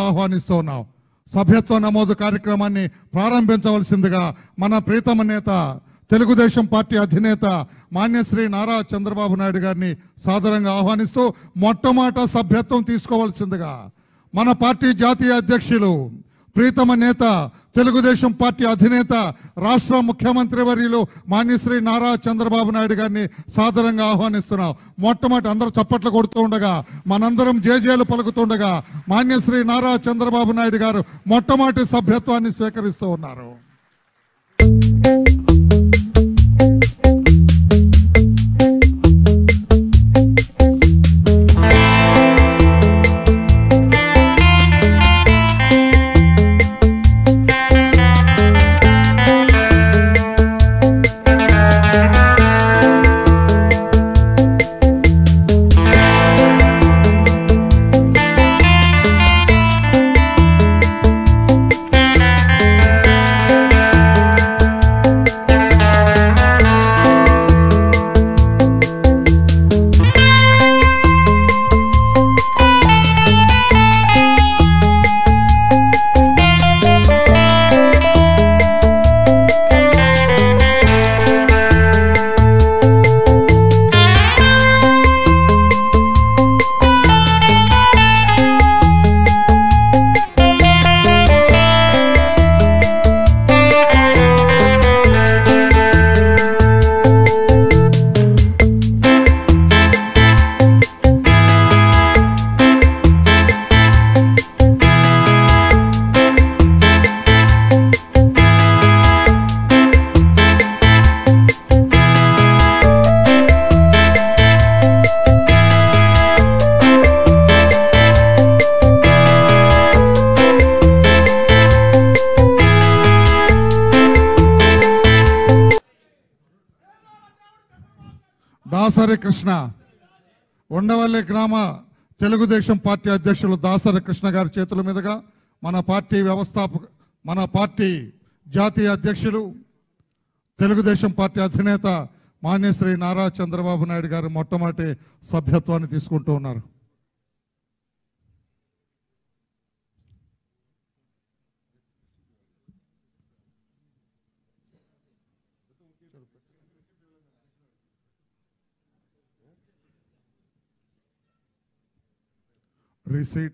ఆహ్వానిస్తూ ఉన్నాం సభ్యత్వ నమోదు కార్యక్రమాన్ని ప్రారంభించవలసిందిగా మన ప్రీతమ నేత తెలుగుదేశం పార్టీ అధినేత మాన్యశ్రీ నారా చంద్రబాబు నాయుడు గారిని సాదరంగా ఆహ్వానిస్తూ మొట్టమొదట సభ్యత్వం తీసుకోవాల్సిందిగా మన పార్టీ జాతీయ అధ్యక్షులు ప్రీతమ నేత తెలుగుదేశం పార్టీ అధినేత రాష్ట్ర ముఖ్యమంత్రి వర్యులు మాన్యశ్రీ నారా చంద్రబాబు నాయుడు గారిని సాదరంగా ఆహ్వానిస్తున్నాం. మొట్టమొదటి అందరూ చప్పట్లు కొడుతూ ఉండగా మనందరం జేజేలు పలుకుతుండగా మాన్యశ్రీ నారా చంద్రబాబు నాయుడు గారు మొట్టమొదటి సభ్యత్వాన్ని స్వీకరిస్తూ ఉన్నారు. దాసరి కృష్ణ. ఉండవల్లి గ్రామ తెలుగుదేశం పార్టీ అధ్యక్షులు దాసరి కృష్ణ గారి చేతుల మీదుగా మన పార్టీ వ్యవస్థాపక మన పార్టీ జాతీయ అధ్యక్షులు తెలుగుదేశం పార్టీ అధినేత మాన్యశ్రీ నారా చంద్రబాబు నాయుడు గారు మొట్టమొదటి సభ్యత్వాన్ని తీసుకుంటూ ఉన్నారు. receipt